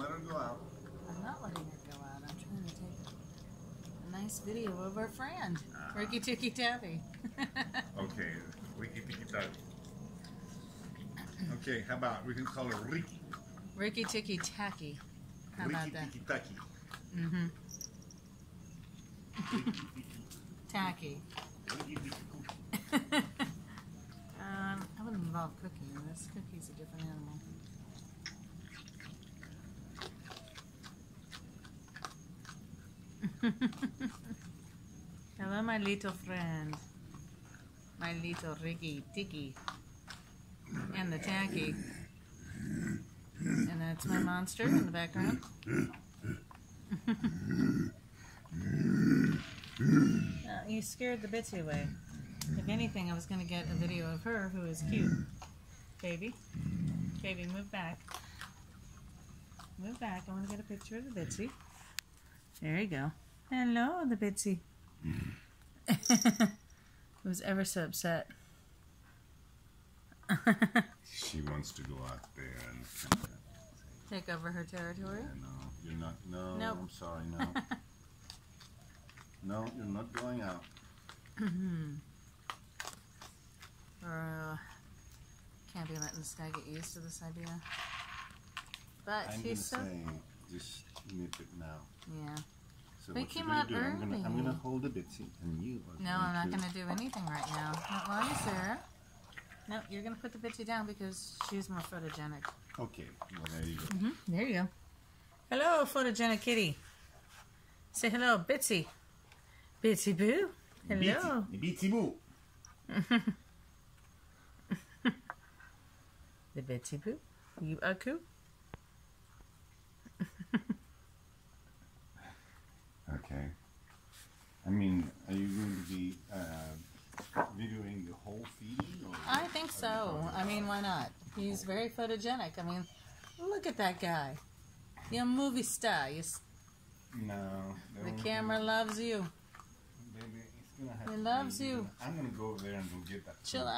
let her go out. I'm not letting her go out. I'm trying to take a nice video of our friend, Rikki Ticky Taffy. Okay, Rikki Tiki Taki. Okay, how about we can call her Rikki. Rikki Ticky Tacky. How Rikki about that? Tiki Taki. Mm-hmm. Rikki Tacky. Um, I wouldn't involve Cookie in this. Cookie's a different animal. Hello, my little friend. My little Rikki Tiki. And the Tacky. And that's my monster in the background. Uh, you scared the Bitsy away. If anything, I was going to get a video of her, who is cute. Baby. Baby, move back. Move back. I want to get a picture of the Bitsy. There you go. Hello, the Bitsy. was ever so upset. She wants to go out there and. Take over her territory. Yeah, no, you're not. No, Nope. I'm sorry, no. no, you're not going out. Or, uh, can't be letting this guy get used to this idea. But I'm gonna she's so. say, just nip it now. Yeah. So We came out do, I'm gonna, I'm gonna hold a bitsy, and you are No, I'm not to- going to do anything right now. Not while Sarah. No, you're going to put the Bitsy down because she's more photogenic. Okay, well there you go. Mm-hmm. There you go. Hello, photogenic kitty. Say hello, Bitsy. Bitsy Boo. Hello. Bitsy, bitsy boo. The Bitsy Boo. You Aku. Okay. I mean, are you going to be uh, videoing the whole feeding? Or I think so. I mean, why not? He's very photogenic. I mean, look at that guy. You're a movie star. You, s- No. the camera loves you. Baby, it's gonna have He loves be- you. I'm gonna go over there and go get that. Chill out.